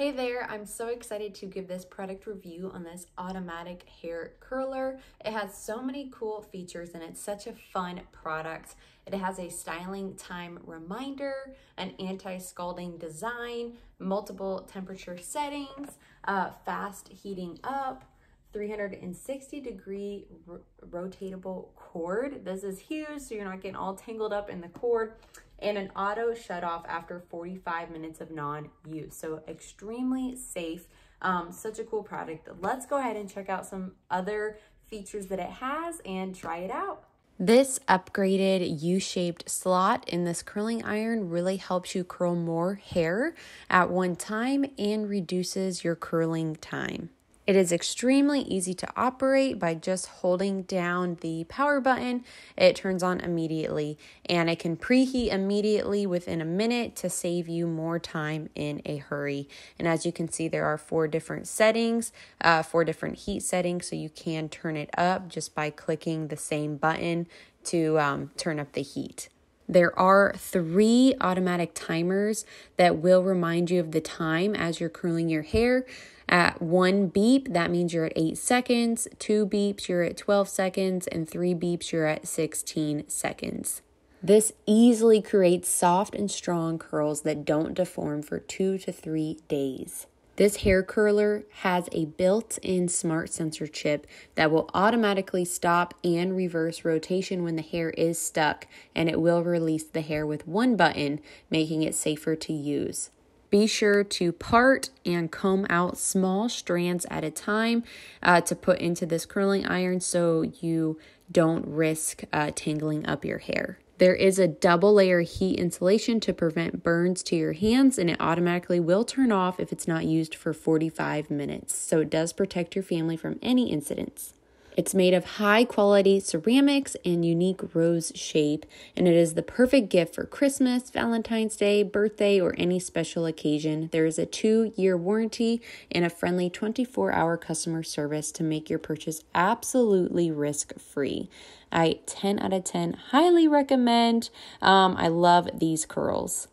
Hey there, I'm so excited to give this product review on this automatic hair curler. It has so many cool features and it's such a fun product. It has a styling time reminder, an anti-scalding design, multiple temperature settings, uh, fast heating up, 360 degree rotatable cord. This is huge, so you're not getting all tangled up in the cord and an auto shut off after 45 minutes of non-use. So extremely safe, um, such a cool product. Let's go ahead and check out some other features that it has and try it out. This upgraded U-shaped slot in this curling iron really helps you curl more hair at one time and reduces your curling time. It is extremely easy to operate by just holding down the power button. It turns on immediately and it can preheat immediately within a minute to save you more time in a hurry. And as you can see, there are four different settings, uh, four different heat settings, so you can turn it up just by clicking the same button to um, turn up the heat. There are three automatic timers that will remind you of the time as you're curling your hair. At one beep, that means you're at eight seconds. Two beeps, you're at 12 seconds. And three beeps, you're at 16 seconds. This easily creates soft and strong curls that don't deform for two to three days. This hair curler has a built in smart sensor chip that will automatically stop and reverse rotation when the hair is stuck, and it will release the hair with one button, making it safer to use. Be sure to part and comb out small strands at a time uh, to put into this curling iron so you don't risk uh, tangling up your hair. There is a double layer heat insulation to prevent burns to your hands, and it automatically will turn off if it's not used for 45 minutes. So it does protect your family from any incidents. It's made of high quality ceramics and unique rose shape, and it is the perfect gift for Christmas, Valentine's Day, birthday, or any special occasion. There is a two year warranty and a friendly 24 hour customer service to make your purchase absolutely risk free. I 10 out of 10 highly recommend. Um, I love these curls.